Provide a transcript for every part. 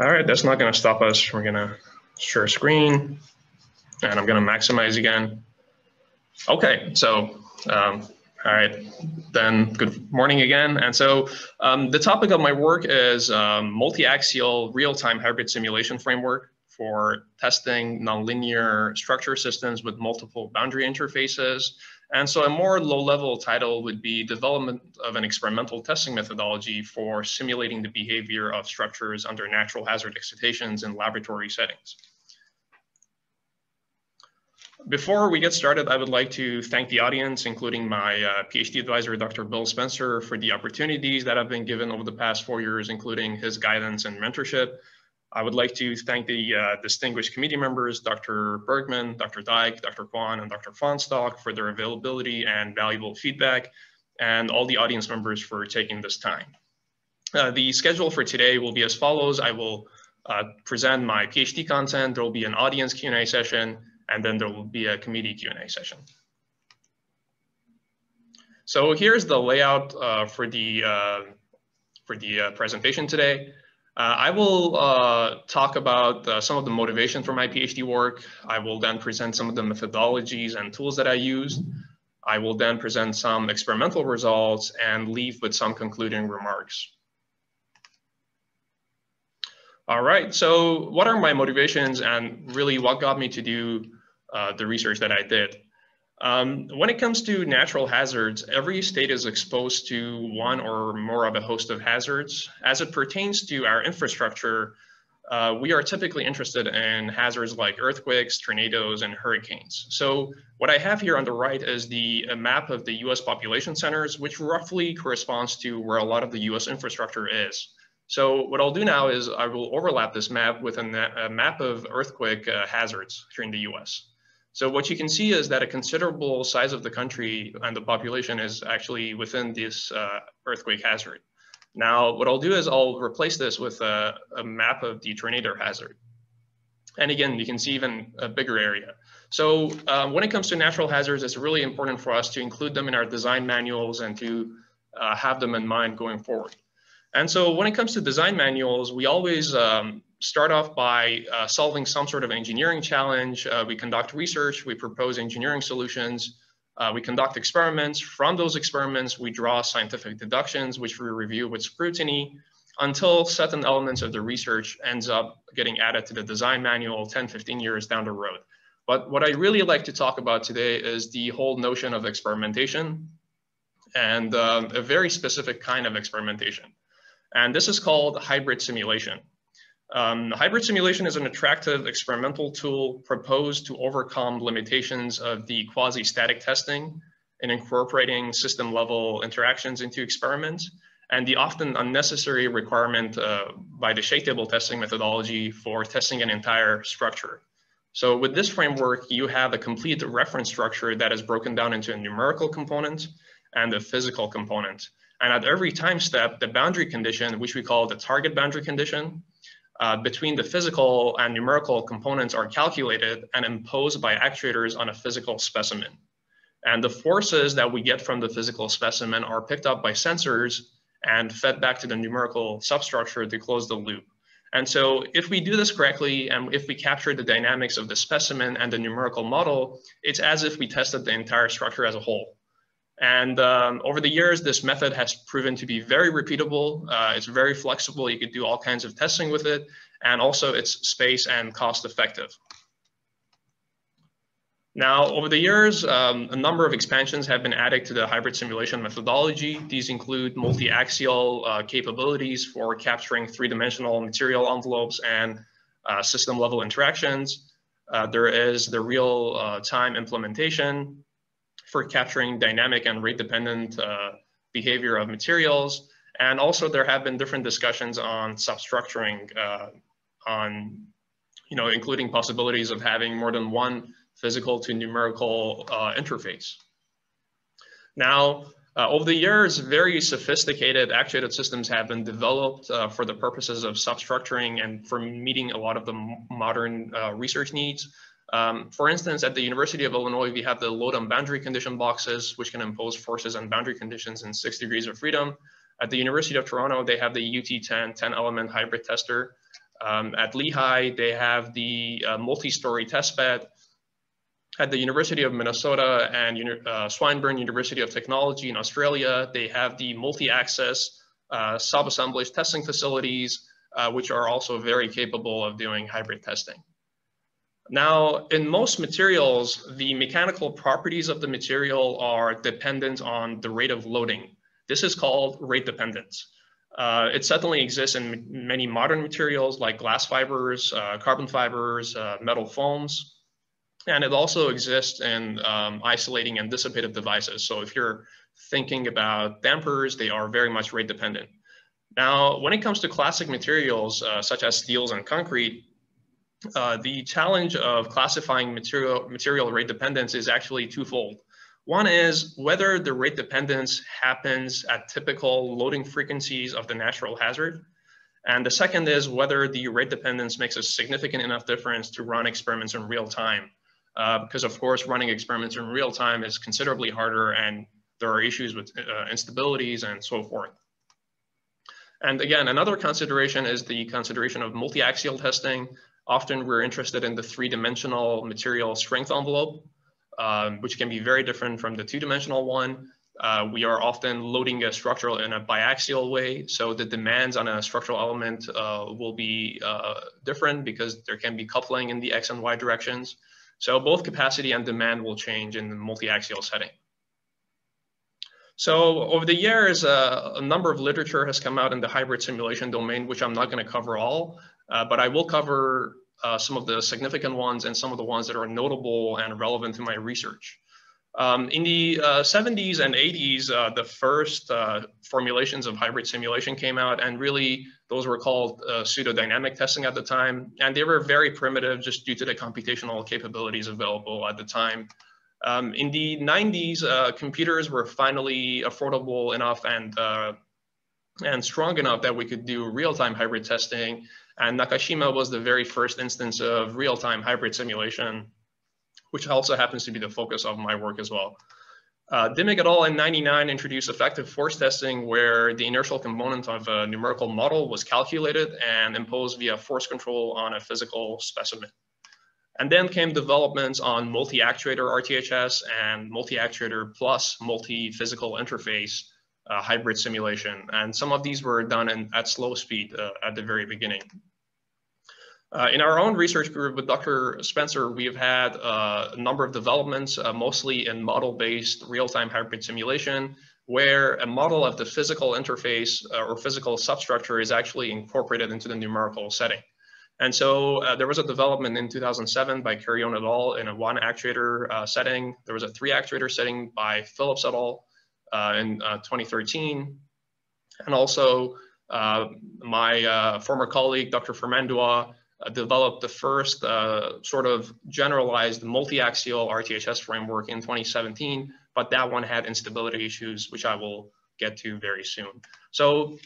All right, that's not gonna stop us. We're gonna share screen and I'm gonna maximize again. Okay, so, um, all right, then good morning again. And so um, the topic of my work is um, multi-axial real-time hybrid simulation framework for testing nonlinear structure systems with multiple boundary interfaces. And so a more low-level title would be development of an experimental testing methodology for simulating the behavior of structures under natural hazard excitations in laboratory settings. Before we get started, I would like to thank the audience, including my uh, PhD advisor, Dr. Bill Spencer, for the opportunities that have been given over the past four years, including his guidance and mentorship. I would like to thank the uh, distinguished committee members, Dr. Bergman, Dr. Dyke, Dr. Kwon, and Dr. Fahnestock for their availability and valuable feedback, and all the audience members for taking this time. Uh, the schedule for today will be as follows. I will uh, present my PhD content. There will be an audience Q&A session, and then there will be a committee Q&A session. So here's the layout uh, for the, uh, for the uh, presentation today. Uh, I will uh, talk about uh, some of the motivation for my PhD work. I will then present some of the methodologies and tools that I used. I will then present some experimental results and leave with some concluding remarks. All right, so what are my motivations and really what got me to do uh, the research that I did. Um, when it comes to natural hazards, every state is exposed to one or more of a host of hazards. As it pertains to our infrastructure, uh, we are typically interested in hazards like earthquakes, tornadoes, and hurricanes. So what I have here on the right is the map of the US population centers, which roughly corresponds to where a lot of the US infrastructure is. So what I'll do now is I will overlap this map with a, map of earthquake uh, hazards here in the US. So what you can see is that a considerable size of the country and the population is actually within this uh, earthquake hazard. Now, what I'll do is I'll replace this with a, a, map of the tornado hazard. And again, you can see even a bigger area. So uh, when it comes to natural hazards, it's really important for us to include them in our design manuals and to uh, have them in mind going forward. And so when it comes to design manuals, we always um, start off by uh, solving some sort of engineering challenge. Uh, we conduct research, we propose engineering solutions, uh, we conduct experiments. From those experiments, we draw scientific deductions, which we review with scrutiny until certain elements of the research ends up getting added to the design manual 10, 15 years down the road. But what I really like to talk about today is the whole notion of experimentation and um, a very specific kind of experimentation. And this is called hybrid simulation. Um, hybrid simulation is an attractive experimental tool proposed to overcome limitations of the quasi-static testing and incorporating system level interactions into experiments and the often unnecessary requirement uh, by the shake table testing methodology for testing an entire structure. So with this framework, you have a complete reference structure that is broken down into a numerical component and a physical component. And at every time step, the boundary condition, which we call the target boundary condition, uh, between the physical and numerical components are calculated and imposed by actuators on a physical specimen. And the forces that we get from the physical specimen are picked up by sensors and fed back to the numerical substructure to close the loop. And so if we do this correctly, and if we capture the dynamics of the specimen and the numerical model, it's as if we tested the entire structure as a whole. And um, over the years, this method has proven to be very repeatable. Uh, it's very flexible. You could do all kinds of testing with it. And also it's space and cost effective. Now, over the years, um, a number of expansions have been added to the hybrid simulation methodology. These include multi-axial uh, capabilities for capturing three-dimensional material envelopes and uh, system-level interactions. Uh, there is the real-time uh, implementation, for capturing dynamic and rate dependent uh, behavior of materials. And also there have been different discussions on substructuring uh, on, you know, including possibilities of having more than one physical to numerical uh, interface. Now, uh, over the years, very sophisticated actuated systems have been developed uh, for the purposes of substructuring and for meeting a lot of the modern uh, research needs. Um, for instance, at the University of Illinois, we have the load and boundary condition boxes, which can impose forces and boundary conditions in six degrees of freedom. At the University of Toronto, they have the UT10 10 element hybrid tester. Um, at Lehigh, they have the uh, multi-story test bed. At the University of Minnesota and uh, Swinburne University of Technology in Australia, they have the multi-axial uh, sub-assemblage testing facilities, uh, which are also very capable of doing hybrid testing. Now, in most materials, the mechanical properties of the material are dependent on the rate of loading. This is called rate dependence. Uh, it certainly exists in many modern materials like glass fibers, uh, carbon fibers, uh, metal foams, and it also exists in um, isolating and dissipative devices. So if you're thinking about dampers, they are very much rate dependent. Now, when it comes to classic materials, uh, such as steels and concrete, uh, the challenge of classifying material, material rate dependence is actually twofold. One is whether the rate dependence happens at typical loading frequencies of the natural hazard. And the second is whether the rate dependence makes a significant enough difference to run experiments in real time. Uh, because of course, running experiments in real time is considerably harder and there are issues with uh, instabilities and so forth. And again, another consideration is the consideration of multi-axial testing, Often we're interested in the three-dimensional material strength envelope, um, which can be very different from the two-dimensional one. Uh, we are often loading a structural in a biaxial way, so the demands on a structural element uh, will be uh, different because there can be coupling in the x and y directions. So both capacity and demand will change in the multi-axial setting. So over the years, uh, a number of literature has come out in the hybrid simulation domain, which I'm not going to cover all, uh, but I will cover uh, some of the significant ones and some of the ones that are notable and relevant to my research. Um, in the uh, 70s and 80s, uh, the first uh, formulations of hybrid simulation came out, and really those were called uh, pseudo-dynamic testing at the time, and they were very primitive just due to the computational capabilities available at the time. Um, in the 90s, uh, computers were finally affordable enough and and strong enough that we could do real-time hybrid testing and Nakashima was the very first instance of real-time hybrid simulation, which also happens to be the focus of my work as well. Uh, Dimig et al. in 99 introduced effective force testing where the inertial component of a numerical model was calculated and imposed via force control on a physical specimen. And then came developments on multi-actuator RTHS and multi-actuator plus multi-physical interface uh, hybrid simulation. And some of these were done in, at slow speed uh, at the very beginning. Uh, in our own research group with Dr. Spencer, we've had uh, a number of developments, uh, mostly in model-based real-time hybrid simulation, where a model of the physical interface uh, or physical substructure is actually incorporated into the numerical setting. And so uh, there was a development in 2007 by Carrion et al. in a one actuator uh, setting. There was a three actuator setting by Phillips et al. in 2013. And also my former colleague, Dr. Fermandois, uh, developed the first uh, sort of generalized multi-axial RTHS framework in 2017, but that one had instability issues, which I will get to very soon. So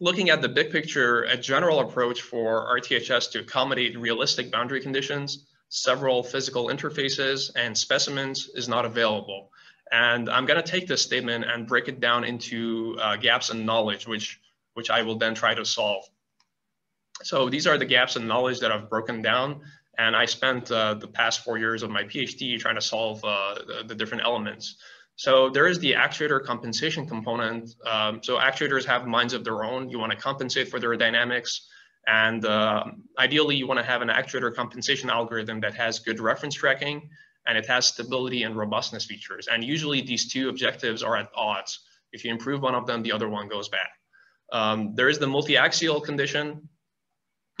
looking at the big picture, a general approach for RTHS to accommodate realistic boundary conditions, several physical interfaces and specimens is not available. And I'm gonna take this statement and break it down into uh, gaps in knowledge, which, which I will then try to solve. So these are the gaps in knowledge that I've broken down. And I spent uh, the past four years of my PhD trying to solve uh, the, the, different elements. So there is the actuator compensation component. Um, so actuators have minds of their own. You want to compensate for their dynamics. And uh, ideally, you want to have an actuator compensation algorithm that has good reference tracking and it has stability and robustness features. And usually these two objectives are at odds. If you improve one of them, the other one goes bad. Um, there is the multi-axial condition.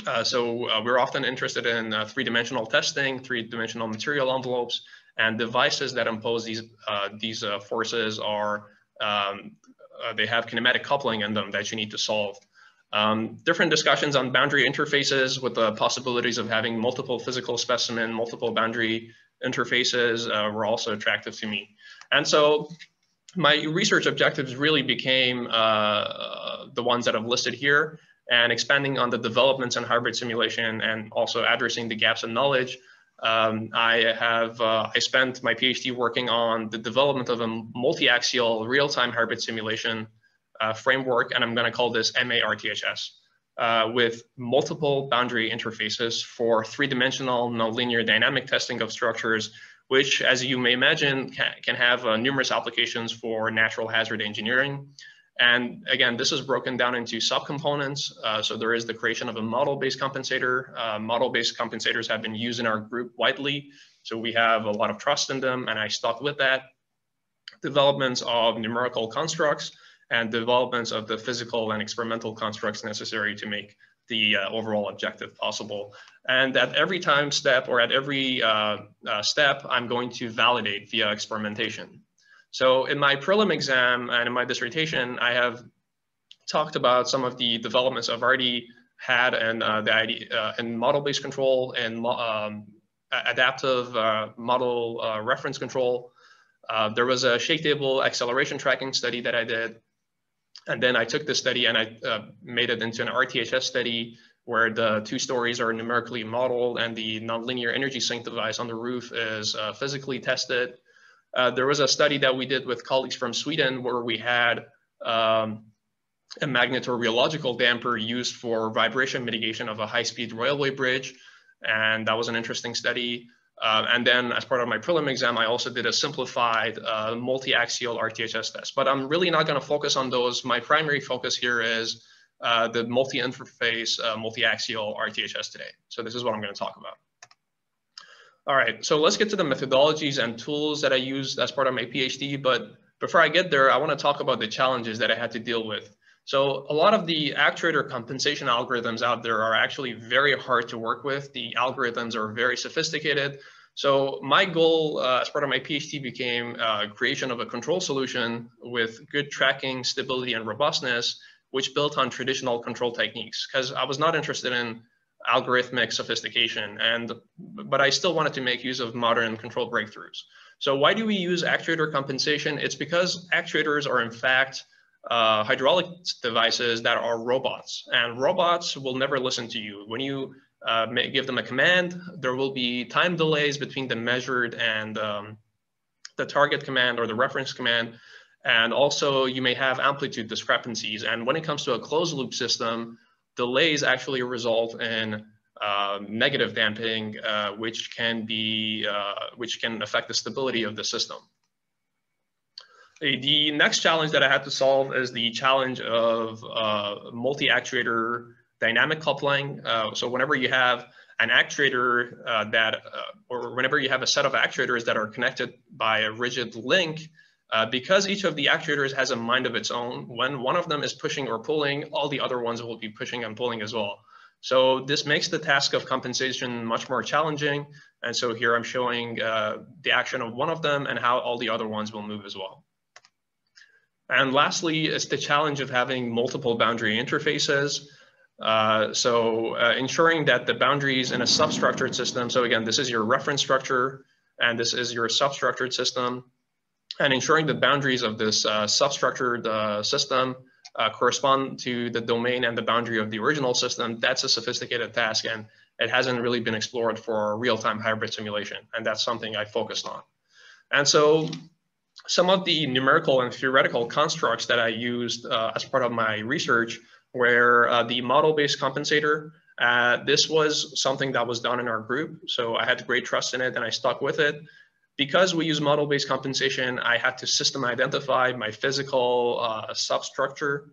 Uh, so uh, we're often interested in uh, three-dimensional testing, three-dimensional material envelopes, and devices that impose these uh, these uh, forces are um, they have kinematic coupling in them that you need to solve. Um, different discussions on boundary interfaces with the possibilities of having multiple physical specimen, multiple boundary interfaces were also attractive to me. And so my research objectives really became the ones that I've listed here and expanding on the developments in hybrid simulation and also addressing the gaps in knowledge. Um, I have uh, I spent my PhD working on the development of a multi-axial real-time hybrid simulation uh, framework, and I'm going to call this MARTHS. uh, with multiple boundary interfaces for three-dimensional nonlinear dynamic testing of structures, which, as you may imagine, can, have uh, numerous applications for natural hazard engineering. And again, this is broken down into subcomponents. Uh, so there is the creation of a model-based compensator. Uh, model-based compensators have been used in our group widely. So we have a lot of trust in them and I stuck with that. Developments of numerical constructs, and developments of the physical and experimental constructs necessary to make the uh, overall objective possible. And at every time step or at every uh, uh, step, I'm going to validate via experimentation. So in my prelim exam and in my dissertation, I have talked about some of the developments I've already had and uh, the idea uh, in model-based control and um, adaptive uh, model reference control. there was a shake table acceleration tracking study that I did and then I took the study and I uh, made it into an RTHS study where the two stories are numerically modeled and the nonlinear energy sink device on the roof is uh, physically tested. Uh, there was a study that we did with colleagues from Sweden where we had um, a magnetorheological damper used for vibration mitigation of a high-speed railway bridge. And that was an interesting study. Uh, and then as part of my prelim exam, I also did a simplified uh, multi-axial RTHS test, but I'm really not gonna focus on those. My primary focus here is uh, the multi-interface, uh, multi-axial RTHS today. So this is what I'm gonna talk about. All right, so let's get to the methodologies and tools that I used as part of my PhD, but before I get there, I wanna talk about the challenges that I had to deal with. So a lot of the actuator compensation algorithms out there are actually very hard to work with. The algorithms are very sophisticated. So my goal uh, as part of my PhD became uh, creation of a control solution with good tracking, stability, and robustness, which built on traditional control techniques. Because I was not interested in algorithmic sophistication, and but I still wanted to make use of modern control breakthroughs. So why do we use actuator compensation? It's because actuators are in fact uh, hydraulic devices that are robots. And robots will never listen to you. When you uh, give them a command, there will be time delays between the measured and um, the target command or the reference command. And also you may have amplitude discrepancies. And when it comes to a closed loop system, delays actually result in uh, negative damping, uh, which can be, uh, which can affect the stability of the system. The next challenge that I had to solve is the challenge of uh, multi-actuator dynamic coupling. Uh, so whenever you have an actuator uh, that, or whenever you have a set of actuators that are connected by a rigid link, uh, because each of the actuators has a mind of its own, when one of them is pushing or pulling, all the other ones will be pushing and pulling as well. So this makes the task of compensation much more challenging. And so here I'm showing uh, the action of one of them and how all the other ones will move as well. And lastly, it's the challenge of having multiple boundary interfaces. Uh, so uh, ensuring that the boundaries in a substructured system, so again, this is your reference structure, and this is your substructured system, and ensuring the boundaries of this uh, substructured uh, system uh, correspond to the domain and the boundary of the original system, that's a sophisticated task, and it hasn't really been explored for real-time hybrid simulation, and that's something I focused on. And so some of the numerical and theoretical constructs that I used uh, as part of my research were uh, the model-based compensator. Uh, this was something that was done in our group, so I had great trust in it and I stuck with it. Because we use model-based compensation, I had to system identify my physical uh, substructure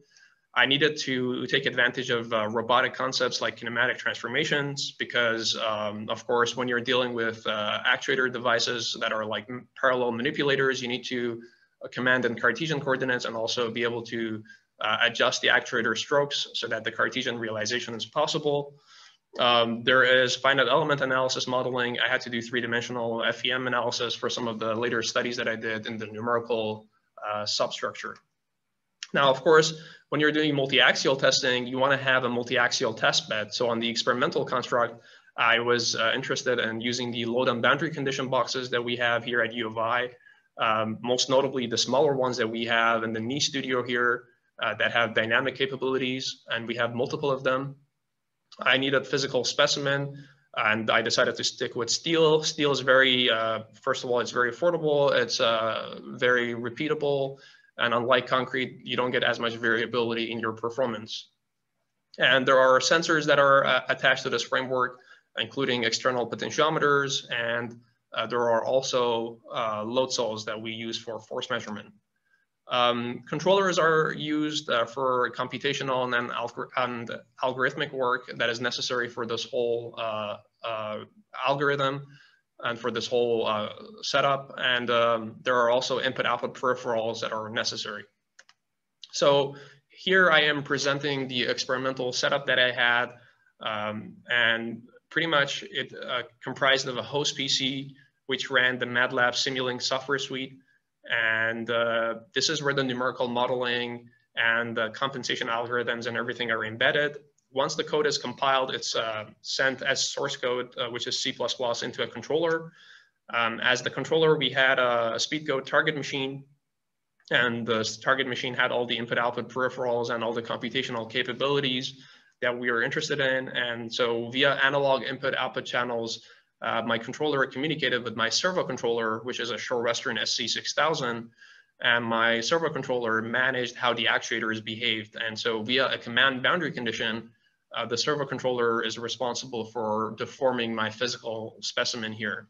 I needed to take advantage of uh, robotic concepts like kinematic transformations because, um, of course, when you're dealing with uh, actuator devices that are like parallel manipulators, you need to uh, command in Cartesian coordinates and also be able to uh, adjust the actuator strokes so that the Cartesian realization is possible. Um, there is finite element analysis modeling. I had to do three-dimensional FEM analysis for some of the later studies that I did in the numerical uh, substructure. Now, of course, when you're doing multi-axial testing, you want to have a multi-axial test bed. So on the experimental construct, I was uh, interested in using the load and boundary condition boxes that we have here at U of I. Um, most notably, the smaller ones that we have in the knee studio here uh, that have dynamic capabilities, and we have multiple of them. I needed a physical specimen, and I decided to stick with steel. Steel is very, uh, first of all, it's very affordable. It's uh, very repeatable. And unlike concrete, you don't get as much variability in your performance. And there are sensors that are uh, attached to this framework, including external potentiometers, and uh, there are also uh, load cells that we use for force measurement. Um, controllers are used uh, for computational and, algor and, algorithmic work that is necessary for this whole uh, uh, algorithm and for this whole uh, setup. And um, there are also input-output peripherals that are necessary. So here I am presenting the experimental setup that I had. Um, and pretty much it uh, comprised of a host PC, which ran the MATLAB Simulink software suite. And uh, this is where the numerical modeling and the compensation algorithms and everything are embedded. Once the code is compiled, it's uh, sent as source code, uh, which is C++ into a controller. Um, as the controller, we had a Speedgoat target machine and the target machine had all the input output peripherals and all the computational capabilities that we were interested in. And so via analog input output channels, uh, my controller communicated with my servo controller, which is a Shore Western SC6000, and my servo controller managed how the actuators behaved. And so via a command boundary condition, uh, the servo controller is responsible for deforming my physical specimen here.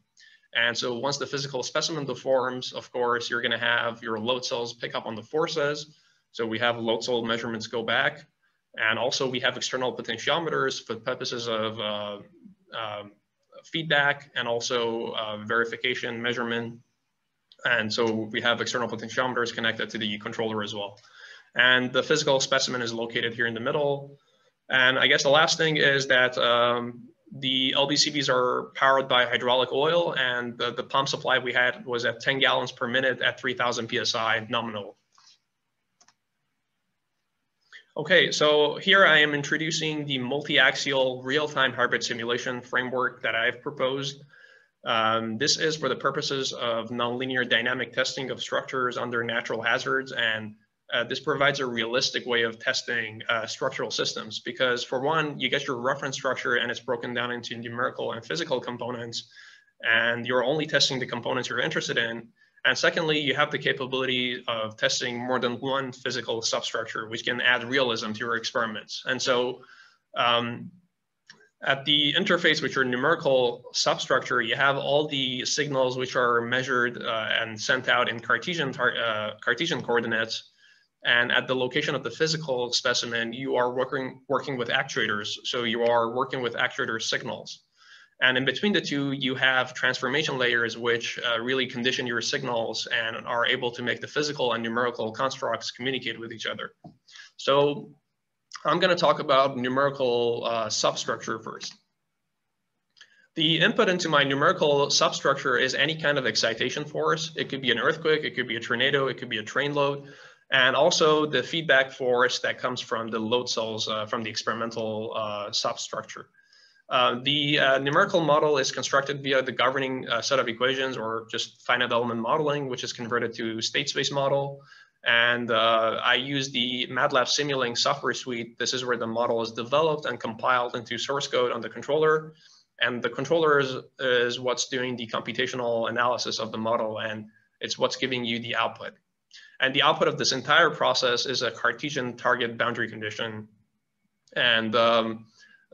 And so once the physical specimen deforms, of course, you're gonna have your load cells pick up on the forces. So we have load cell measurements go back. And also we have external potentiometers for purposes of uh, um, feedback and also uh, verification measurement. And so we have external potentiometers connected to the controller as well. And the physical specimen is located here in the middle. And I guess the last thing is that um, the LBCBs are powered by hydraulic oil and the, the pump supply we had was at 10 gallons per minute at 3000 PSI nominal. Okay, so here I am introducing the multi-axial real-time hybrid simulation framework that I've proposed. Um, this is for the purposes of nonlinear dynamic testing of structures under natural hazards. And uh, this provides a realistic way of testing uh, structural systems because for one, you get your reference structure and it's broken down into numerical and physical components. And you're only testing the components you're interested in. And secondly, you have the capability of testing more than one physical substructure, which can add realism to your experiments. And so um, at the interface with your numerical substructure, you have all the signals which are measured uh, and sent out in Cartesian, uh, Cartesian coordinates. And at the location of the physical specimen, you are working, working with actuators. So you are working with actuator signals. And in between the two, you have transformation layers which uh, really condition your signals and are able to make the physical and numerical constructs communicate with each other. So I'm going to talk about numerical uh, substructure first. The input into my numerical substructure is any kind of excitation force. It could be an earthquake, it could be a tornado, it could be a train load, and also the feedback force that comes from the load cells uh, from the experimental uh, substructure. Uh, the uh, numerical model is constructed via the governing uh, set of equations or just finite element modeling, which is converted to state space model. And uh, I use the MATLAB Simulink software suite. This is where the model is developed and compiled into source code on the controller. And the controller is, is what's doing the computational analysis of the model and it's what's giving you the output. And the output of this entire process is a Cartesian target boundary condition. And um,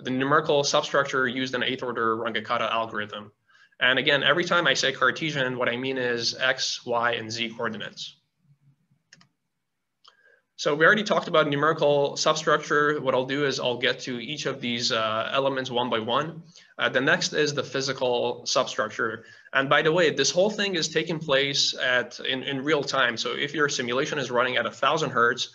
the numerical substructure used an eighth order Runge-Kutta algorithm. And again, every time I say Cartesian, what I mean is X, Y, and Z coordinates. So we already talked about numerical substructure. What I'll do is I'll get to each of these uh, elements one by one. Uh, the next is the physical substructure. And by the way, this whole thing is taking place at in, in real time. So if your simulation is running at a thousand hertz,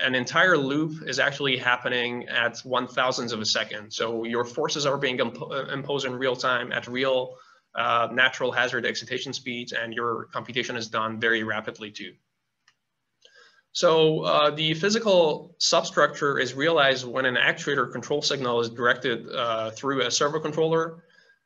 an entire loop is actually happening at one thousandth of a second. So your forces are being imp uh, imposed in real time at real uh, natural hazard excitation speeds, and your computation is done very rapidly too. So uh, the physical substructure is realized when an actuator control signal is directed uh, through a servo controller.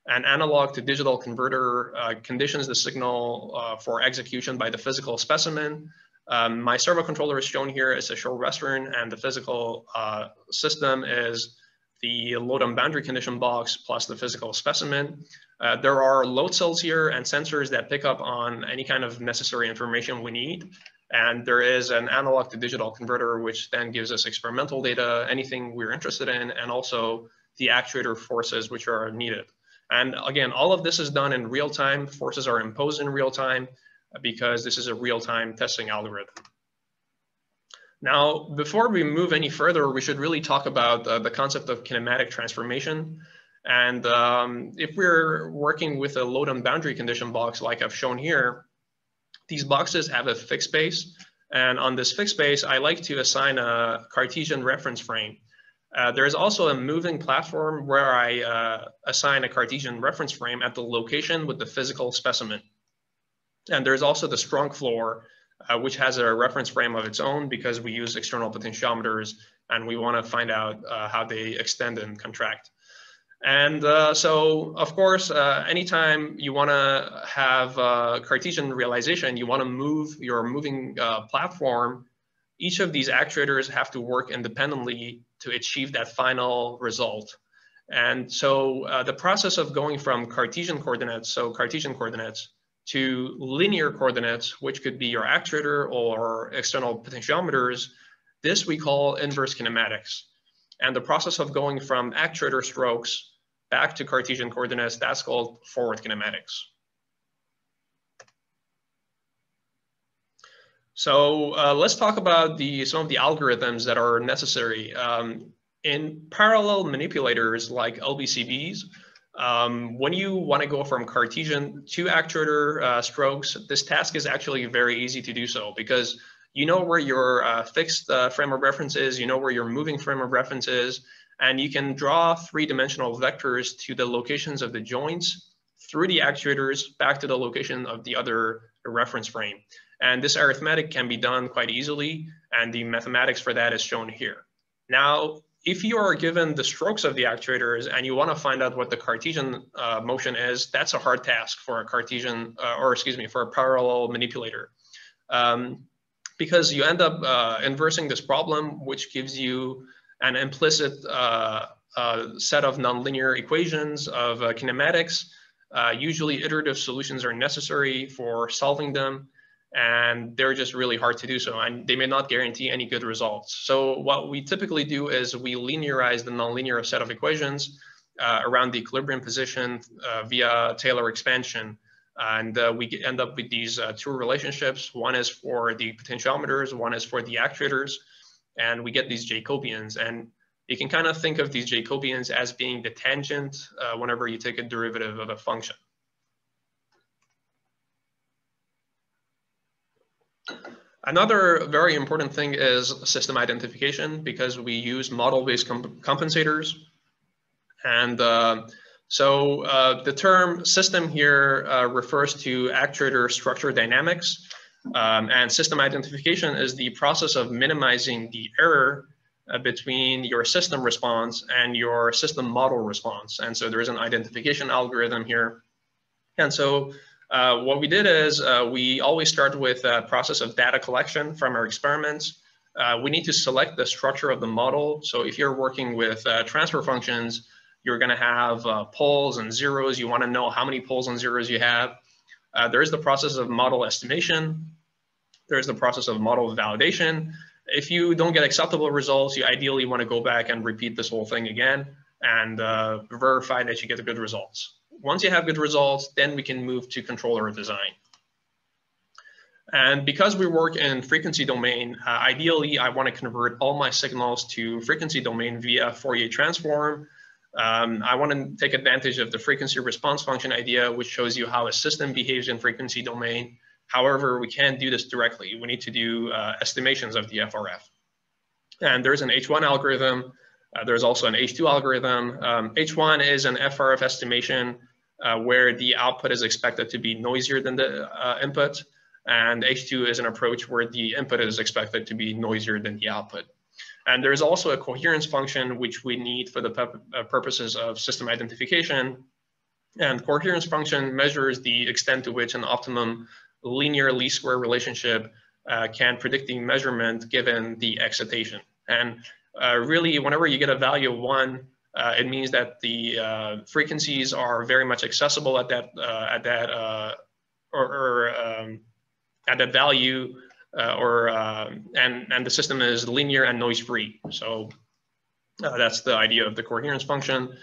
An analog to digital converter uh, conditions the signal uh, for execution by the physical specimen. Um, my servo controller is shown here as a Shore Western, and the physical uh, system is the load and boundary condition box plus the physical specimen. Uh, there are load cells here and sensors that pick up on any kind of necessary information we need. And there is an analog to digital converter, which then gives us experimental data, anything we're interested in, and also the actuator forces which are needed. And again, all of this is done in real time. Forces are imposed in real time because this is a real time testing algorithm. Now, before we move any further, we should really talk about uh, the concept of kinematic transformation. And um, if we're working with a load on boundary condition box like I've shown here, these boxes have a fixed base. And on this fixed base, I like to assign a Cartesian reference frame. Uh, there is also a moving platform where I uh, assign a Cartesian reference frame at the location with the physical specimen. And there's also the strong floor, uh, which has a reference frame of its own because we use external potentiometers and we want to find out uh, how they extend and contract. And uh, so, of course, uh, anytime you want to have uh, Cartesian realization, you want to move your moving uh, platform, each of these actuators have to work independently to achieve that final result. And so the process of going from Cartesian coordinates, so Cartesian coordinates, to linear coordinates, which could be your actuator or external potentiometers, this we call inverse kinematics. And the process of going from actuator strokes back to Cartesian coordinates, that's called forward kinematics. So uh, let's talk about the some of the algorithms that are necessary. Um, in parallel manipulators like LBCBs, um, when you want to go from Cartesian to actuator uh, strokes, this task is actually very easy to do so because you know where your uh, fixed uh, frame of reference is, you know where your moving frame of reference is, and you can draw three-dimensional vectors to the locations of the joints through the actuators back to the location of the other reference frame. And this arithmetic can be done quite easily, and the mathematics for that is shown here. Now, if you are given the strokes of the actuators and you want to find out what the Cartesian uh, motion is, that's a hard task for a Cartesian, uh, or excuse me, for a parallel manipulator. Um, because you end up uh, inversing this problem, which gives you an implicit uh, uh, set of nonlinear equations of uh, kinematics. usually iterative solutions are necessary for solving them and they're just really hard to do so and they may not guarantee any good results. So what we typically do is we linearize the nonlinear set of equations uh, around the equilibrium position uh, via Taylor expansion. And uh, we end up with these uh, two relationships. One is for the potentiometers, one is for the actuators, and we get these Jacobians. And you can kind of think of these Jacobians as being the tangent uh, whenever you take a derivative of a function. Another very important thing is system identification because we use model-based comp compensators. And uh, so uh, the term system here uh, refers to actuator structure dynamics. Um, and system identification is the process of minimizing the error uh, between your system response and your system model response. And so there is an identification algorithm here. And so uh, what we did is uh, we always start with a process of data collection from our experiments. Uh, we need to select the structure of the model. So if you're working with uh, transfer functions, you're going to have uh, poles and zeros. You want to know how many poles and zeros you have. there is the process of model estimation. There's the process of model validation. If you don't get acceptable results, you ideally want to go back and repeat this whole thing again and verify that you get the good results once you have good results, then we can move to controller design. And because we work in frequency domain, uh, ideally, I want to convert all my signals to frequency domain via Fourier transform. Um, I want to take advantage of the frequency response function idea, which shows you how a system behaves in frequency domain. However, we can't do this directly. We need to do uh, estimations of the FRF. And there's an H1 algorithm uh, there's also an H2 algorithm. Um, H1 is an FRF estimation uh, where the output is expected to be noisier than the uh, input. And H2 is an approach where the input is expected to be noisier than the output. And there's also a coherence function which we need for the uh, purposes of system identification. And coherence function measures the extent to which an optimum linear least square relationship uh, can predict the measurement given the excitation. And uh, really, whenever you get a value of one, uh, it means that the uh, frequencies are very much accessible at that uh, at that uh, or, or um, at that value. uh, or uh, and and the system is linear and noise free. So uh, that's the idea of the coherence function.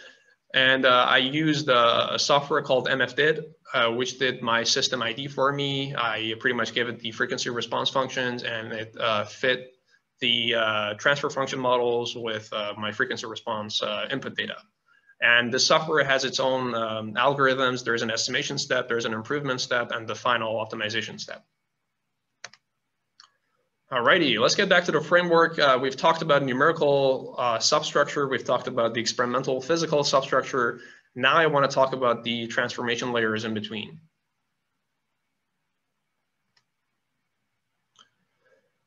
And I used a software called MFDID, which did my system ID for me. I pretty much gave it the frequency response functions and it fit the uh, transfer function models with uh, my frequency response uh, input data. And the software has its own um, algorithms. There's an estimation step, there's an improvement step, and the final optimization step. Alrighty, let's get back to the framework. Uh, we've talked about numerical uh, substructure. We've talked about the experimental physical substructure. Now I want to talk about the transformation layers in between.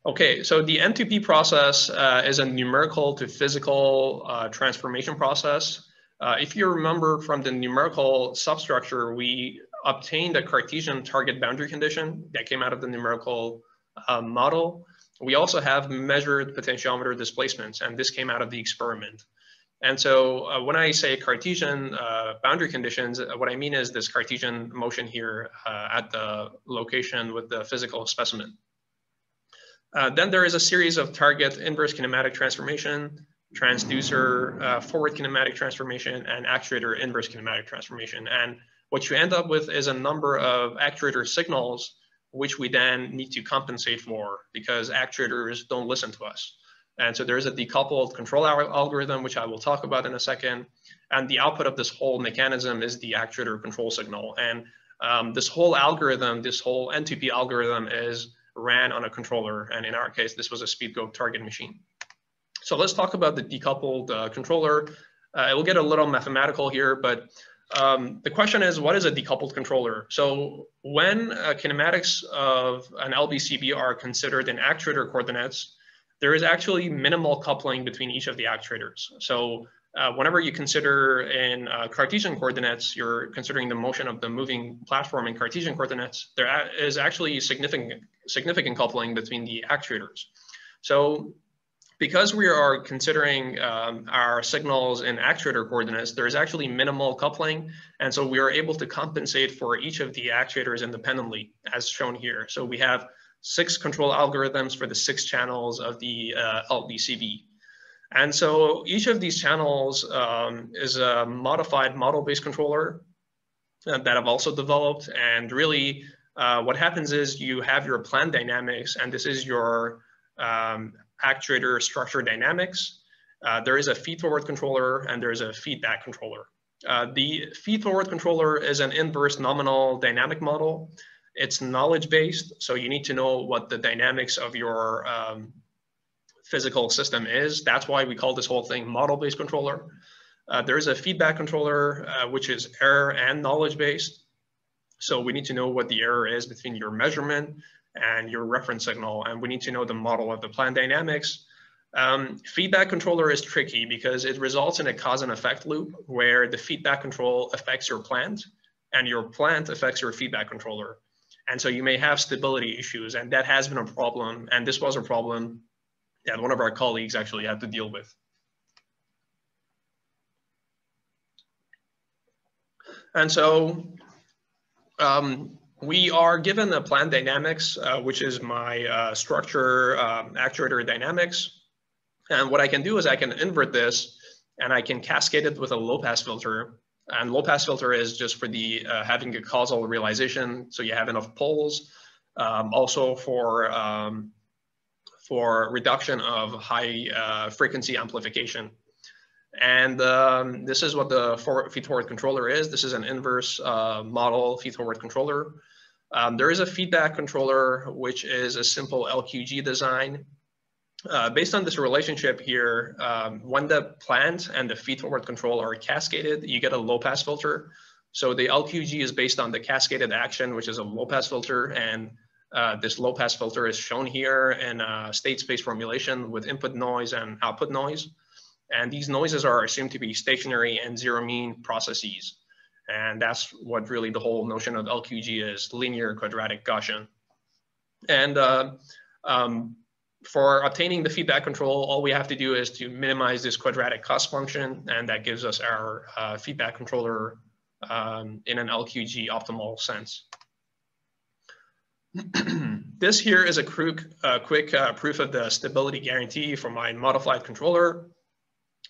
Okay, so the N2P process uh, is a numerical to physical uh, transformation process. Uh, if you remember from the numerical substructure, we obtained a Cartesian target boundary condition that came out of the numerical uh, model. We also have measured potentiometer displacements, and this came out of the experiment. And so uh, when I say Cartesian uh, boundary conditions, what I mean is this Cartesian motion here at the location with the physical specimen. Uh, then there is a series of target inverse kinematic transformation, transducer uh, forward kinematic transformation, and actuator inverse kinematic transformation. And what you end up with is a number of actuator signals which we then need to compensate for because actuators don't listen to us. And so there is a decoupled control algorithm, which I will talk about in a second. And the output of this whole mechanism is the actuator control signal. And um, this whole algorithm, this whole N2P algorithm is ran on a controller. And in our case, this was a Speedgoat target machine. So let's talk about the decoupled uh, controller. Uh, will get a little mathematical here, but um, the question is, what is a decoupled controller? So when uh, kinematics of an LBCB are considered in actuator coordinates, there is actually minimal coupling between each of the actuators. So uh, whenever you consider in uh, Cartesian coordinates, you're considering the motion of the moving platform in Cartesian coordinates, there is actually significant, significant coupling between the actuators. So because we are considering um, our signals in actuator coordinates, there is actually minimal coupling. And so we are able to compensate for each of the actuators independently, as shown here. So we have six control algorithms for the six channels of the uh, LBCB. And so each of these channels um, is a modified model-based controller uh, that I've also developed. And really, uh, what happens is you have your plant dynamics, and this is your um, actuator structure dynamics. Uh, there is a feed-forward controller and there is a feedback controller. Uh, the feed-forward controller is an inverse nominal dynamic model. It's knowledge-based, so you need to know what the dynamics of your um, physical system is. That's why we call this whole thing model-based controller. Uh, there is a feedback controller, uh, which is error and knowledge-based. So we need to know what the error is between your measurement and your reference signal, and we need to know the model of the plant dynamics. Um, feedback controller is tricky because it results in a cause and effect loop where the feedback control affects your plant and your plant affects your feedback controller. And so you may have stability issues and that has been a problem. And this was a problem that one of our colleagues actually had to deal with. And so um, we are given the plant dynamics, uh, which is my uh, structure um, actuator dynamics. And what I can do is I can invert this and I can cascade it with a low pass filter. And low pass filter is just for the uh, having a causal realization. So you have enough poles. Um, also for, um, for reduction of high uh, frequency amplification. And um, this is what the forward, feed-forward controller is. This is an inverse uh, model feed-forward controller. Um, there is a feedback controller, which is a simple LQG design. Uh, based on this relationship here, um, when the plant and the feed-forward control are cascaded, you get a low-pass filter. So the LQG is based on the cascaded action, which is a low-pass filter, and uh, this low-pass filter is shown here in a state space formulation with input noise and output noise. And these noises are assumed to be stationary and zero mean processes. And that's what really the whole notion of LQG is, linear quadratic Gaussian. And uh, um, for obtaining the feedback control, all we have to do is to minimize this quadratic cost function, and that gives us our uh, feedback controller um, in an LQG optimal sense. this here is a quick, uh, quick uh, proof of the stability guarantee for my modified controller.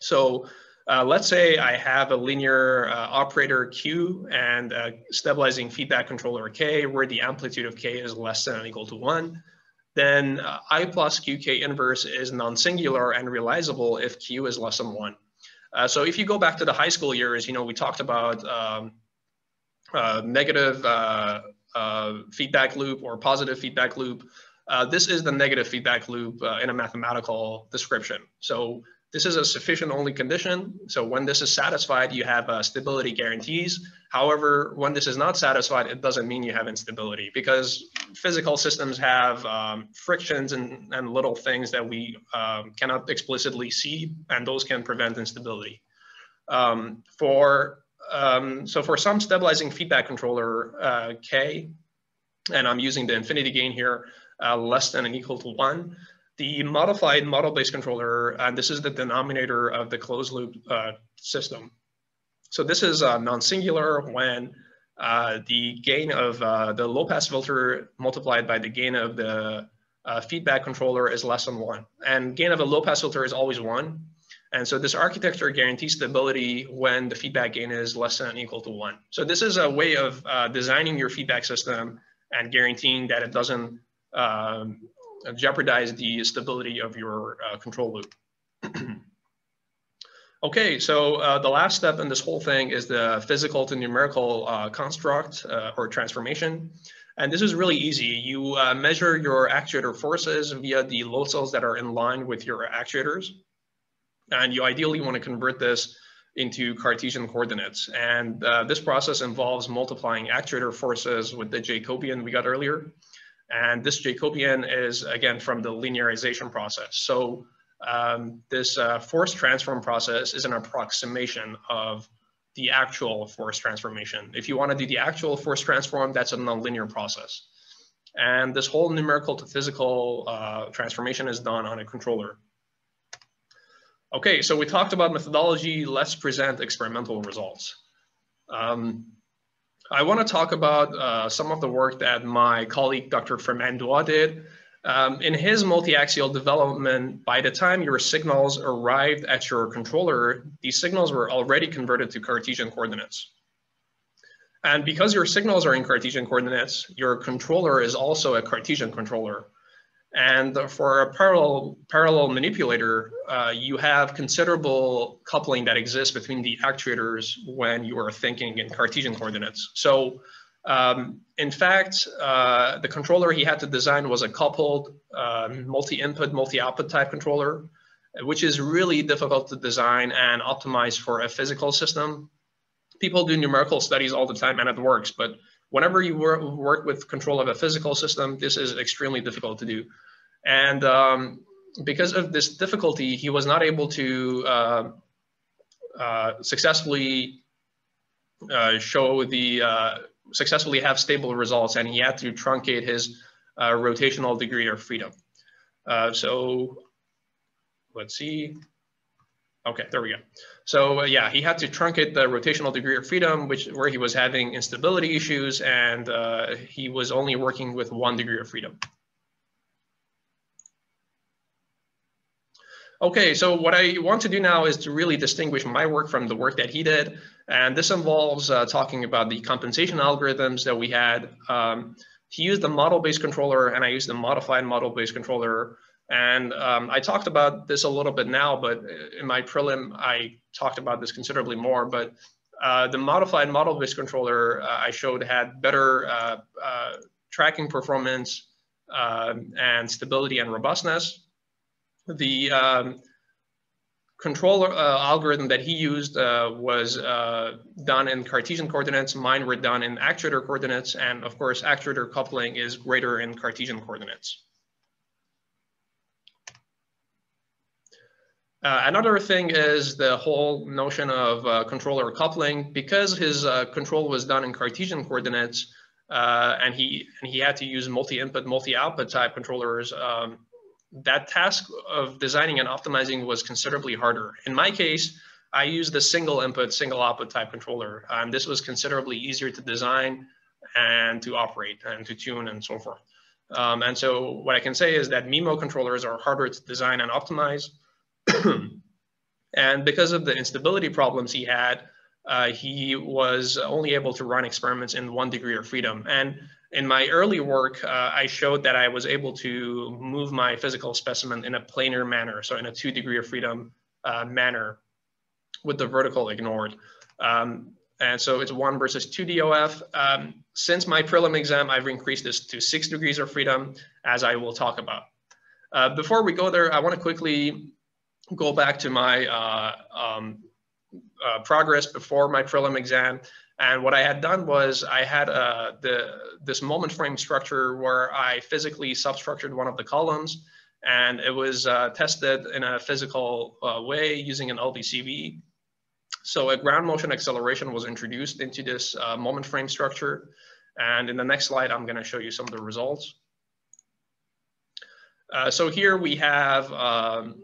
So uh, let's say I have a linear uh, operator Q and a stabilizing feedback controller K, where the amplitude of K is less than or equal to one. Then uh, I plus QK inverse is non-singular and realizable if Q is less than one. Uh, so if you go back to the high school years, you know, we talked about um, negative uh, uh, feedback loop or positive feedback loop. this is the negative feedback loop in a mathematical description. So this is a sufficient only condition. So when this is satisfied, you have uh, stability guarantees. However, when this is not satisfied, it doesn't mean you have instability because physical systems have um, frictions and, and little things that we um, cannot explicitly see, and those can prevent instability. Um, for um, so for some stabilizing feedback controller uh, K, and I'm using the infinity gain here, uh, less than and equal to one, the modified model-based controller, and this is the denominator of the closed loop uh, system. So this is uh, non-singular when uh, the gain of uh, the low pass filter multiplied by the gain of the uh, feedback controller is less than one. And gain of a low pass filter is always one. And so this architecture guarantees stability when the feedback gain is less than or equal to one. So this is a way of uh, designing your feedback system and guaranteeing that it doesn't um, jeopardize the stability of your uh, control loop. okay, so uh, the last step in this whole thing is the physical to numerical uh, construct uh, or transformation. And this is really easy. You uh, measure your actuator forces via the load cells that are in line with your actuators. And you ideally want to convert this into Cartesian coordinates. And uh, this process involves multiplying actuator forces with the Jacobian we got earlier. And this Jacobian is, again, from the linearization process. So um, this uh, force transform process is an approximation of the actual force transformation. If you want to do the actual force transform, that's a nonlinear process. And this whole numerical to physical uh, transformation is done on a controller. Okay, so we talked about methodology. Let's present experimental results. Um, I want to talk about uh, some of the work that my colleague, Dr. Firmin Dois did. Um, in his multi-axial development, by the time your signals arrived at your controller, these signals were already converted to Cartesian coordinates. And because your signals are in Cartesian coordinates, your controller is also a Cartesian controller. And for a parallel, parallel manipulator, uh, you have considerable coupling that exists between the actuators when you are thinking in Cartesian coordinates. So um, in fact, uh, the controller he had to design was a coupled uh, multi-input, multi-output type controller, which is really difficult to design and optimize for a physical system. People do numerical studies all the time and it works, but whenever you work, work with control of a physical system, this is extremely difficult to do. And um, because of this difficulty, he was not able to uh, uh, successfully uh, show the, uh, successfully have stable results and he had to truncate his uh, rotational degree of freedom. Uh, so let's see. Okay, there we go. So uh, yeah, he had to truncate the rotational degree of freedom, which where he was having instability issues, and uh, he was only working with one degree of freedom. Okay, so what I want to do now is to really distinguish my work from the work that he did. And this involves uh, talking about the compensation algorithms that we had. Um, he used the model-based controller and I used the modified model-based controller and um, I talked about this a little bit now, but in my prelim, I talked about this considerably more. But uh, the modified model-based controller uh, I showed had better uh, uh tracking performance um, and stability and robustness. The um, controller uh, algorithm that he used uh, was done in Cartesian coordinates. Mine were done in actuator coordinates. And of course, actuator coupling is greater in Cartesian coordinates. Uh, another thing is the whole notion of uh, controller coupling. Because his uh, control was done in Cartesian coordinates, uh, and he and he had to use multi-input, multi-output type controllers. Um, that task of designing and optimizing was considerably harder. In my case, I used the single input, single output type controller. Um, this was considerably easier to design and to operate and to tune and so forth. Um, and so what I can say is that MIMO controllers are harder to design and optimize. and because of the instability problems he had, uh, he was only able to run experiments in one degree of freedom. And in my early work, uh, I showed that I was able to move my physical specimen in a planar manner, so in a two degree of freedom uh, manner with the vertical ignored. Um, and so it's one versus two DOF. Um, since my prelim exam, I've increased this to six degrees of freedom, as I will talk about. Uh, before we go there, I want to quickly go back to my uh, um, uh, progress before my prelim exam. And what I had done was I had uh, the this moment frame structure where I physically substructured one of the columns and it was uh, tested in a physical uh, way using an LBCB. So a ground motion acceleration was introduced into this uh, moment frame structure. And in the next slide, I'm gonna show you some of the results. Uh, so here we have um,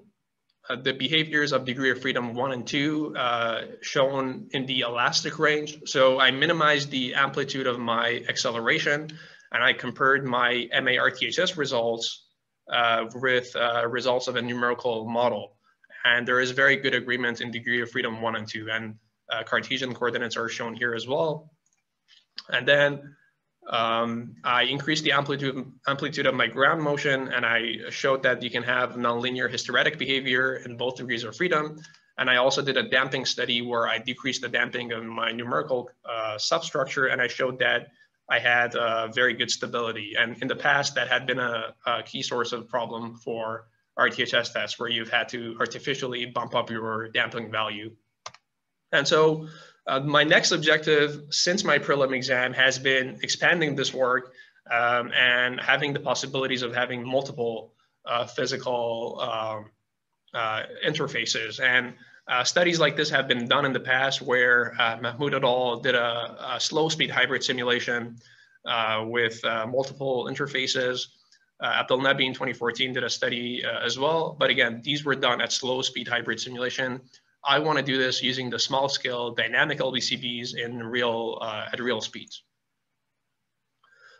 uh, the behaviors of degree of freedom one and two uh, shown in the elastic range. So I minimized the amplitude of my acceleration and I compared my MA RTHS results uh, with uh, results of a numerical model. And there is very good agreement in degree of freedom one and two and uh, Cartesian coordinates are shown here as well. And then um, I increased the amplitude, amplitude of my ground motion and I showed that you can have nonlinear hysteretic behavior in both degrees of freedom. And I also did a damping study where I decreased the damping of my numerical uh, substructure and I showed that I had uh, very good stability. And in the past, that had been a, a key source of problem for RTHS tests where you've had to artificially bump up your damping value. And so uh, my next objective since my prelim exam has been expanding this work um, and having the possibilities of having multiple uh, physical um, uh, interfaces. And uh, studies like this have been done in the past where uh, Mahmoud et al. did a, a slow speed hybrid simulation uh, with multiple interfaces. Uh, Abdelnaby in 2014 did a study as well. But again, these were done at slow speed hybrid simulation I want to do this using the small scale dynamic LBCBs in real, uh, at real speeds.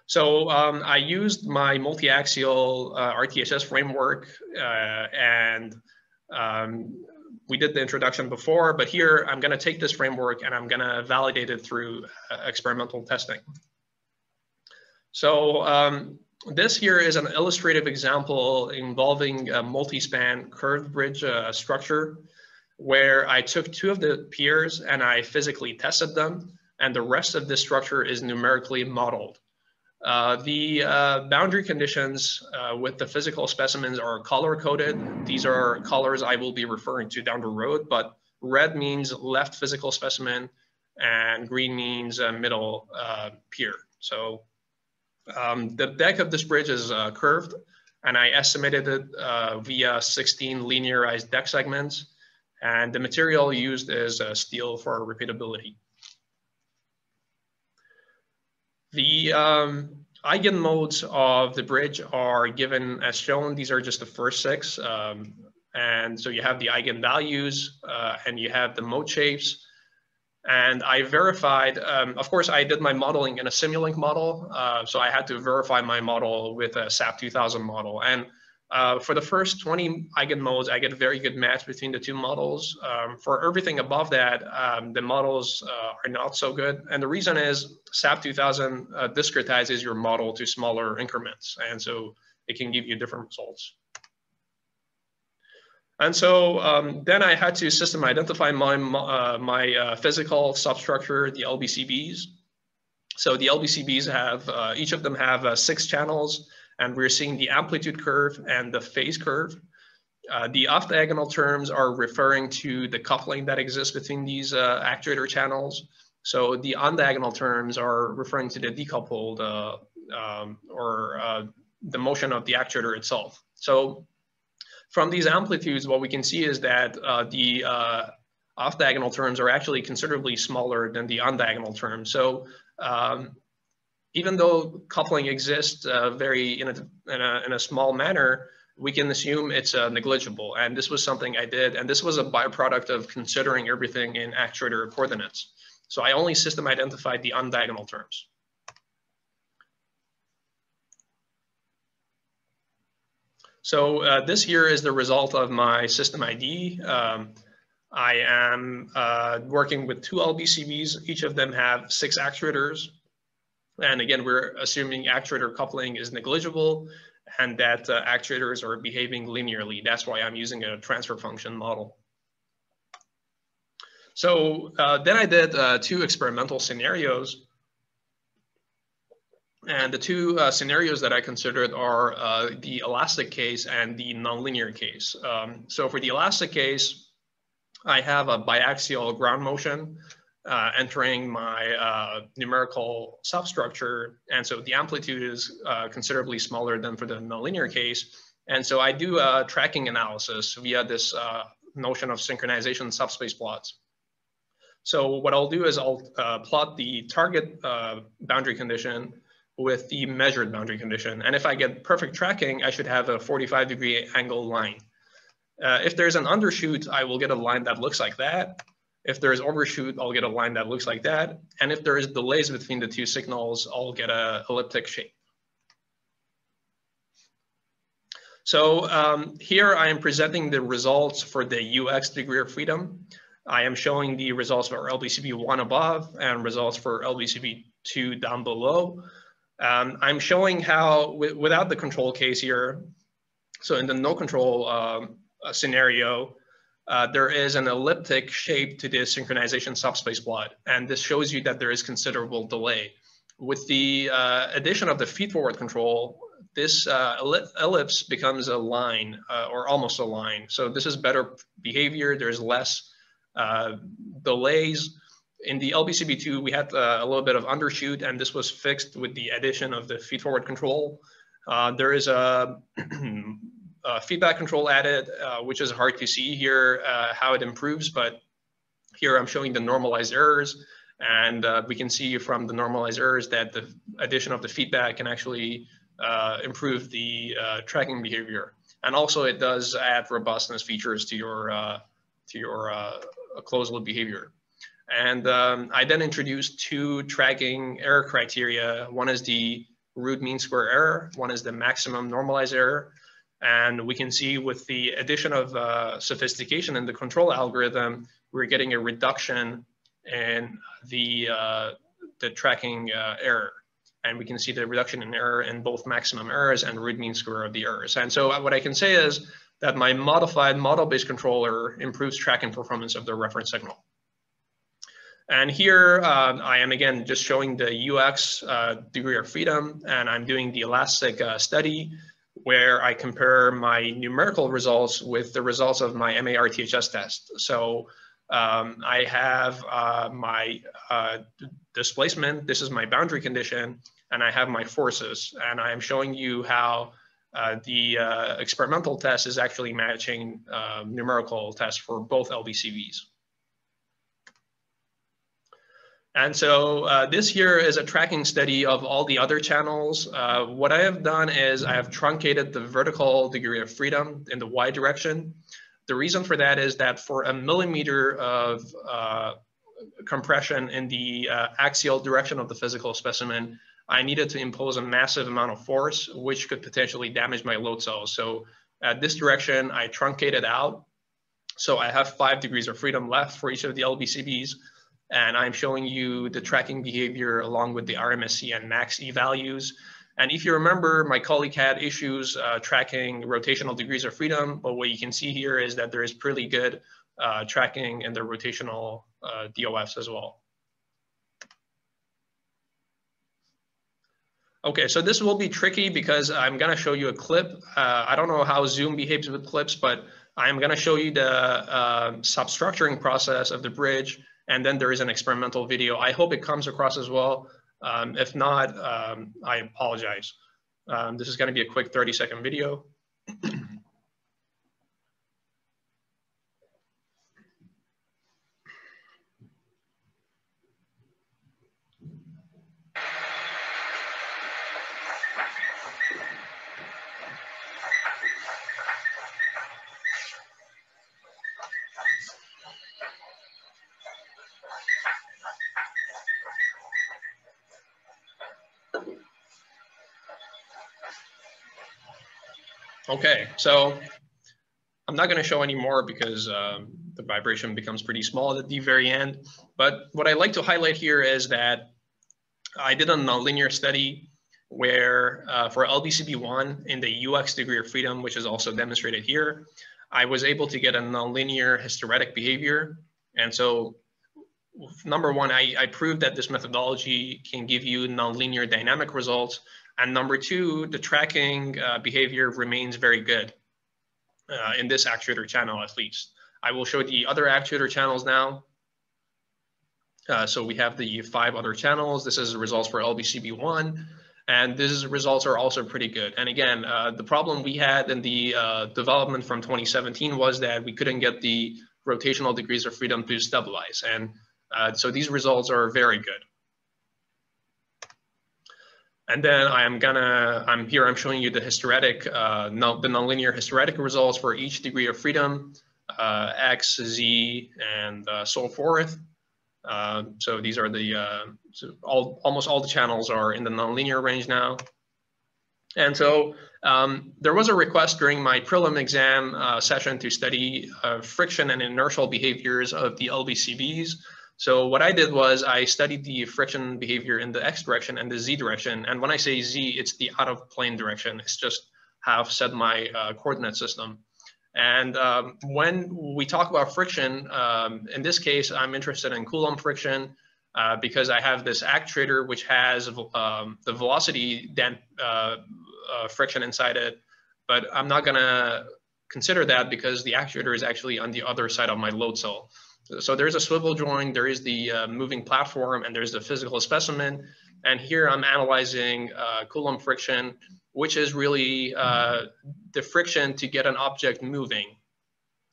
So um, I used my multi-axial uh, RTHS framework uh, and um, we did the introduction before, but here I'm gonna take this framework and I'm gonna validate it through uh, experimental testing. So um, this here is an illustrative example involving a multi-span curved bridge uh, structure where I took two of the piers and I physically tested them, and the rest of the structure is numerically modeled. Uh, the uh, boundary conditions uh, with the physical specimens are color coded. These are colors I will be referring to down the road, but red means left physical specimen and green means middle uh, pier. So um, the deck of this bridge is uh, curved and I estimated it uh, via 16 linearized deck segments. And the material used is uh, steel for repeatability. The um, eigenmodes of the bridge are given as shown. These are just the first six. Um, and so you have the eigenvalues uh, and you have the mode shapes. And I verified, um, of course, I did my modeling in a Simulink model. Uh, so I had to verify my model with a SAP 2000 model. And uh, for the first 20 eigenmodes, I get a very good match between the two models. Um, for everything above that, um, the models uh, are not so good. And the reason is SAP 2000 uh, discretizes your model to smaller increments. And so it can give you different results. And so um, then I had to system identify my, uh, my uh, physical substructure, the LBCBs. So the LBCBs have, uh, each of them have six channels and we're seeing the amplitude curve and the phase curve. Uh, the off-diagonal terms are referring to the coupling that exists between these uh, actuator channels. So the on-diagonal terms are referring to the decoupled uh, um, or uh, the motion of the actuator itself. So from these amplitudes, what we can see is that uh, the uh, off-diagonal terms are actually considerably smaller than the on-diagonal terms. So um, even though coupling exists uh, very in a, in a, in a small manner, we can assume it's uh, negligible. And this was something I did, and this was a byproduct of considering everything in actuator coordinates. So I only system identified the on-diagonal terms. So uh, this here is the result of my system ID. Um, I am uh, working with two LBCBs. Each of them have six actuators. And again, we're assuming actuator coupling is negligible and that uh, actuators are behaving linearly. That's why I'm using a transfer function model. So uh, then I did uh, two experimental scenarios. And the two uh, scenarios that I considered are uh, the elastic case and the nonlinear case. Um, so for the elastic case, I have a biaxial ground motion uh, entering my uh, numerical substructure. And so the amplitude is uh, considerably smaller than for the nonlinear case. And so I do a tracking analysis via this uh, notion of synchronization subspace plots. So what I'll do is I'll uh, plot the target uh, boundary condition with the measured boundary condition. And if I get perfect tracking, I should have a 45 degree angle line. Uh, if there's an undershoot, I will get a line that looks like that. If there's overshoot, I'll get a line that looks like that. And if there is delays between the two signals, I'll get a elliptic shape. So um, here I am presenting the results for the UX degree of freedom. I am showing the results for LBCB 1 above and results for LBCB 2 down below. Um, I'm showing how, without the control case here, so in the no control um, scenario, uh, there is an elliptic shape to the synchronization subspace plot. And this shows you that there is considerable delay. With the uh, addition of the feed-forward control, this uh, ellipse becomes a line uh, or almost a line. So this is better behavior. There's less uh, delays. In the LBCB2, we had uh, a little bit of undershoot, and this was fixed with the addition of the feed-forward control. There is a, a, feedback control added, which is hard to see here how it improves, but here I'm showing the normalized errors. And uh, we can see from the normalized errors that the addition of the feedback can actually uh, improve the uh, tracking behavior. And also it does add robustness features to your, to your closed loop behavior. And um, I then introduced two tracking error criteria. One is the root mean square error, one is the maximum normalized error. And we can see with the addition of uh, sophistication in the control algorithm, we're getting a reduction in the, uh, the tracking uh, error. And we can see the reduction in error in both maximum errors and root mean square of the errors. And so what I can say is that my modified model-based controller improves tracking performance of the reference signal. And here uh, I am again just showing the UX uh, degree of freedom, and I'm doing the elastic uh, study where I compare my numerical results with the results of my MARTHS test. So um, I have uh, my uh, displacement, this is my boundary condition, and I have my forces. And I am showing you how uh, the uh, experimental test is actually matching uh, numerical tests for both LBCBs. And so uh, this here is a tracking study of all the other channels. Uh, what I have done is I have truncated the vertical degree of freedom in the Y direction. The reason for that is that for a millimeter of compression in the axial direction of the physical specimen, I needed to impose a massive amount of force, which could potentially damage my load cells. So at this direction, I truncated out. So I have five degrees of freedom left for each of the LBCBs. And I'm showing you the tracking behavior along with the RMSE and max E values. And if you remember, my colleague had issues uh, tracking rotational degrees of freedom, but what you can see here is that there is pretty good uh, tracking in the rotational uh, DOFs as well. Okay, so this will be tricky because I'm gonna show you a clip. Uh, I don't know how Zoom behaves with clips, but I'm gonna show you the uh, substructuring process of the bridge, and then there is an experimental video. I hope it comes across as well. Um, if not, um, I apologize. Um, this is gonna be a quick 30 second video. so I'm not going to show any more because um, the vibration becomes pretty small at the very end. But what I like to highlight here is that I did a nonlinear study where uh, for LBCB1 in the UX degree of freedom, which is also demonstrated here, I was able to get a nonlinear hysteretic behavior. And so number one, I, I proved that this methodology can give you nonlinear dynamic results. And number two, the tracking uh, behavior remains very good uh, in this actuator channel at least. I will show the other actuator channels now. Uh, so we have the five other channels. This is the results for LBCB1. And these results are also pretty good. And again, uh, the problem we had in the uh, development from 2017 was that we couldn't get the rotational degrees of freedom to stabilize. And uh, so these results are very good. And then I'm gonna, I'm here, I'm showing you the hysteretic, uh, the nonlinear hysteretic results for each degree of freedom, uh, X, Z, and uh, so forth. Uh, so these are the, uh, so all, almost all the channels are in the nonlinear range now. And so um, there was a request during my prelim exam uh, session to study uh, friction and inertial behaviors of the LBCBs. So what I did was I studied the friction behavior in the X direction and the Z direction. And when I say Z, it's the out of plane direction. It's just how I've set my uh, coordinate system. And um, when we talk about friction, um, in this case, I'm interested in Coulomb friction uh, because I have this actuator which has um, the velocity uh, uh, friction inside it, but I'm not gonna consider that because the actuator is actually on the other side of my load cell. So there's a swivel joint, there is the uh, moving platform, and there's the physical specimen. And here I'm analyzing uh, Coulomb friction which is really uh, the friction to get an object moving.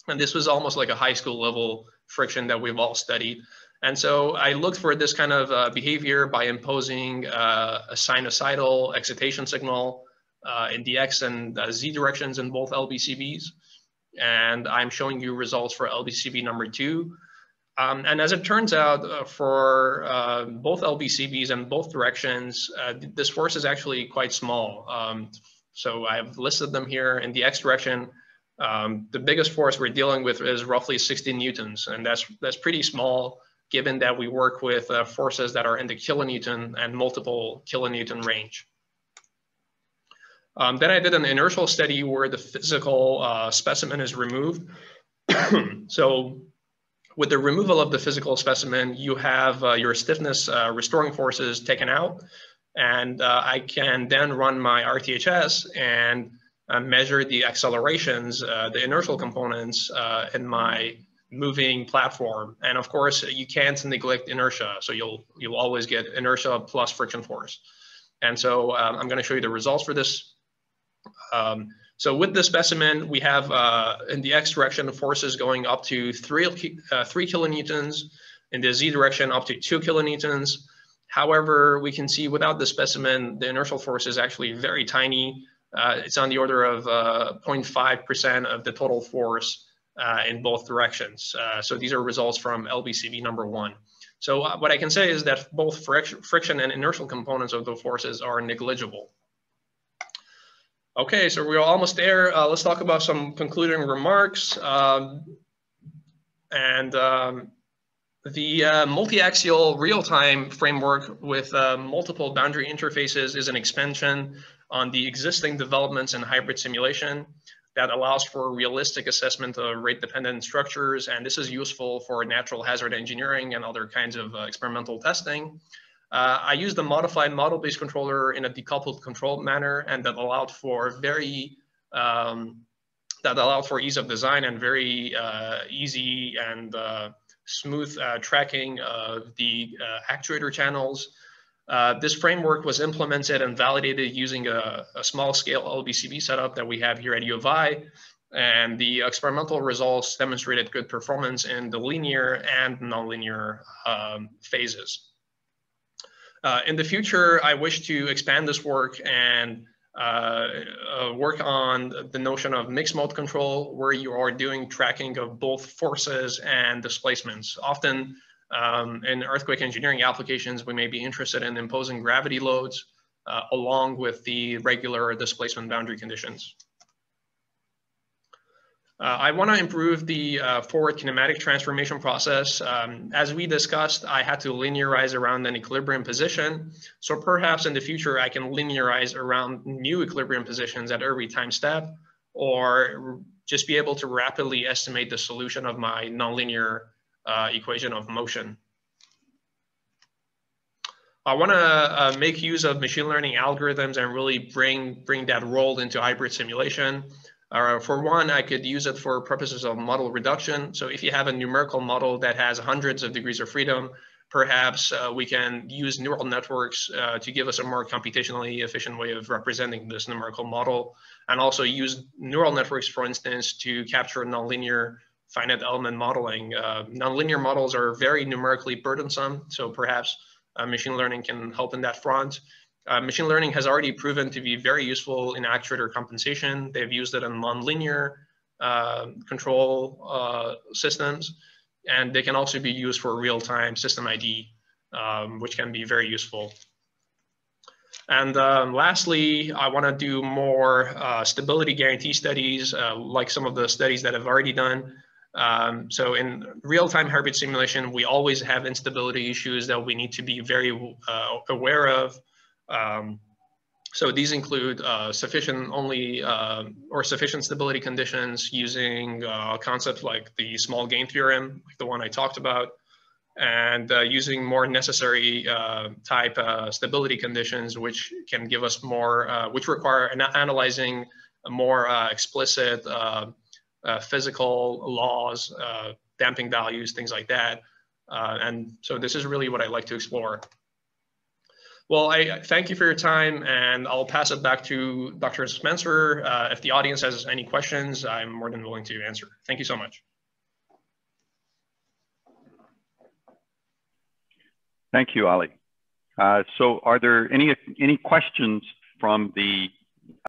And this was almost like a high school level friction that we've all studied. And so I looked for this kind of uh, behavior by imposing uh, a sinusoidal excitation signal uh, in the X and Z directions in both LBCBs. And I'm showing you results for LBCB number two. Um, and as it turns out, uh, for uh, both LBCBs and both directions, uh, this force is actually quite small. Um, so I've listed them here in the X direction. Um, the biggest force we're dealing with is roughly 60 newtons, and that's that's pretty small given that we work with uh, forces that are in the kilonewton and multiple kilonewton range. Um, then I did an inertial study where the physical uh, specimen is removed. so with the removal of the physical specimen, you have uh, your stiffness uh, restoring forces taken out. And uh, I can then run my RTHS and uh, measure the accelerations, the inertial components in my moving platform. And of course, you can't neglect inertia. So you'll, you'll always get inertia plus friction force. And so um, I'm gonna show you the results for this. Um, so with the specimen, we have uh, in the x direction forces going up to three, uh, three kilonewtons, in the z direction up to two kilonewtons. However, we can see without the specimen, the inertial force is actually very tiny. Uh, it's on the order of 0.5% uh, of the total force uh, in both directions. Uh, so these are results from LBCB number one. So what I can say is that both friction and inertial components of the forces are negligible. Okay, so we're almost there. Uh, let's talk about some concluding remarks. Um, and um, the uh, multi-axial real-time framework with uh, multiple boundary interfaces is an expansion on the existing developments in hybrid simulation that allows for realistic assessment of rate-dependent structures. And this is useful for natural hazard engineering and other kinds of uh, experimental testing. Uh, I used a modified model-based controller in a decoupled control manner, and that allowed for very um, that allowed for ease of design and very uh, easy and uh, smooth uh, tracking of the uh, actuator channels. Uh, this framework was implemented and validated using a, a, small scale LBCB setup that we have here at U of I. And the experimental results demonstrated good performance in the linear and nonlinear um, phases. Uh, in the future, I wish to expand this work and uh, uh, work on the notion of mixed mode control, where you are doing tracking of both forces and displacements. Often um, in earthquake engineering applications, we may be interested in imposing gravity loads uh, along with the regular displacement boundary conditions. Uh, I want to improve the uh, forward kinematic transformation process. Um, as we discussed, I had to linearize around an equilibrium position. So perhaps in the future, I can linearize around new equilibrium positions at every time step, or just be able to rapidly estimate the solution of my nonlinear uh, equation of motion. I want to uh, make use of machine learning algorithms and really bring, bring that role into hybrid simulation. For one, I could use it for purposes of model reduction. So if you have a numerical model that has hundreds of degrees of freedom, perhaps uh, we can use neural networks uh, to give us a more computationally efficient way of representing this numerical model, and also use neural networks, for instance, to capture nonlinear finite element modeling. Uh, nonlinear models are very numerically burdensome, so perhaps uh, machine learning can help in that front. Uh, machine learning has already proven to be very useful in actuator compensation. They've used it in nonlinear uh, control uh, systems, and they can also be used for real-time system ID, um, which can be very useful. And um, lastly, I want to do more uh, stability guarantee studies, uh, like some of the studies that I've already done. Um, so in real-time hybrid simulation, we always have instability issues that we need to be very uh, aware of. Um, so these include uh, sufficient only uh, or sufficient stability conditions using uh, concepts like the small gain theorem, like the one I talked about, and uh, using more necessary uh, type uh, stability conditions, which can give us more, which require an analyzing more explicit physical laws, damping values, things like that. and so this is really what I like to explore. Well, I thank you for your time and I'll pass it back to Dr. Spencer. Uh, if the audience has any questions, I'm more than willing to answer. Thank you so much. Thank you, Ali. Uh, so are there any, any questions from the